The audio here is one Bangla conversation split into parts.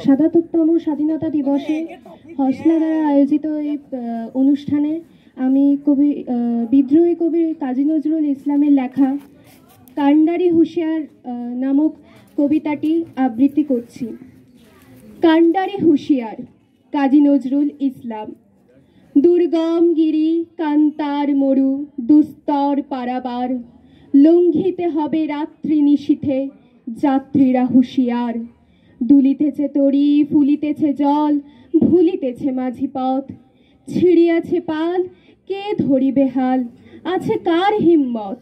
সাতাত্তরতম স্বাধীনতা দিবসে হসলা দ্বারা আয়োজিত এই অনুষ্ঠানে আমি কবি বিদ্রোহী কবি কাজী নজরুল ইসলামের লেখা কান্ডারি হুঁশিয়ার নামক কবিতাটি আবৃত্তি করছি। কান্ডারি হুঁশিয়ার, কাজী নজরুল ইসলাম। দুর্গম গিরি কান্তার মরু, দুস্তর পারাবার। লঙ্ঘিতে হবে রাত্রি নিশীথে যাত্রীরা হুঁশিয়ার। দুলিতেছে তরি, ফুলিতেছে জল, ভুলিতেছে মাঝি পথ। ছিড়িয়াছে পাল, কে ধরিবে হাল? আছে কার হিম্মত?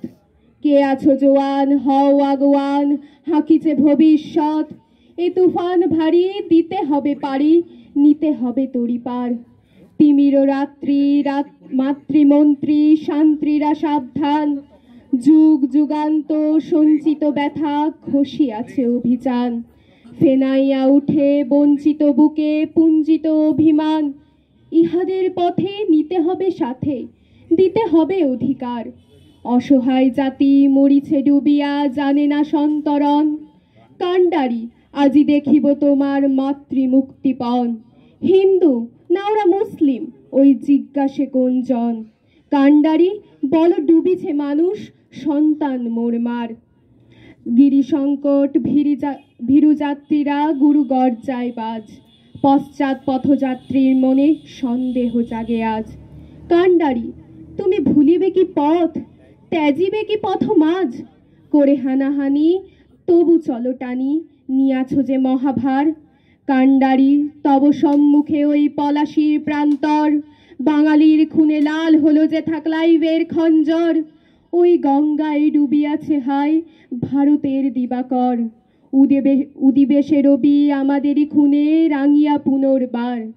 কে আছো জোয়ান, হও আগোয়ান, হাঁকিছে ভবিষ্যৎ। এ তুফান ভারী, দিতে হবে পারি, নিতে হবে তরি পার। তিমির রাত্রি, রাত, মাতৃমন্ত্রী, শান্ত্রীরা সাবধান। যুগ, যুগান্ত, সঞ্চিত ব্যথা খসিয়াছে অভিযান। ফেনাইয়া উঠে বঞ্চিত বুকে পুঞ্জিত অভিমান, ইহাদের পথে নিতে হবে সাথে, দিতে হবে অধিকার। অসহায় জাতি মরিছে ডুবিয়া, জানে না সন্তরণ। কাণ্ডারি, আজি দেখিব তোমার মাতৃ মাতৃমুক্তিপণ। হিন্দু না ওরা মুসলিম, ওই জিজ্ঞাসে কোনজন? কাণ্ডারি, বল ডুবিছে মানুষ, সন্তান মোরমার। গিরি সংকট ভীরু যাত্রীরা গুরু গর্জায় বাজ। পশ্চাৎ পথযাত্রীর মনে সন্দেহ জাগে আজ। কাণ্ডারি, তুমি ভুলিবে কি পথ? ত্যাজিবে কি পথ মাঝ? করে হানাহানি, তবু চলো টানি, নিয়াছো যে মহাভার। কাণ্ডারি, তব সম্মুখে ওই পলাশির প্রান্তর। বাঙালির খুনে লাল হলো যে থাকলাইবের খঞ্জর। ওই গঙ্গায় ডুবিয়াছে হাই ভারতের দিবাকর। উদেবে, উদিবেশে রবি আমাদেরই খুনে রাঙিয়া পুনর্বার।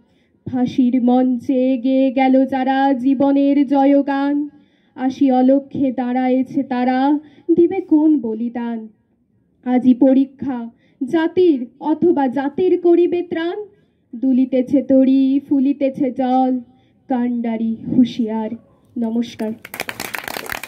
ফাঁসির মঞ্চে গেয়ে গেল যারা জীবনের জয়গান। আসি অলক্ষ্যে দাঁড়ায়েছে তারা, দিবে কোন বলিদান? আজি পরীক্ষা, জাতির অথবা জাতির করিবে ত্রাণ? দুলিতেছে তরি ফুলিতেছে জল। কাণ্ডারি হুঁশিয়ার। নমস্কার।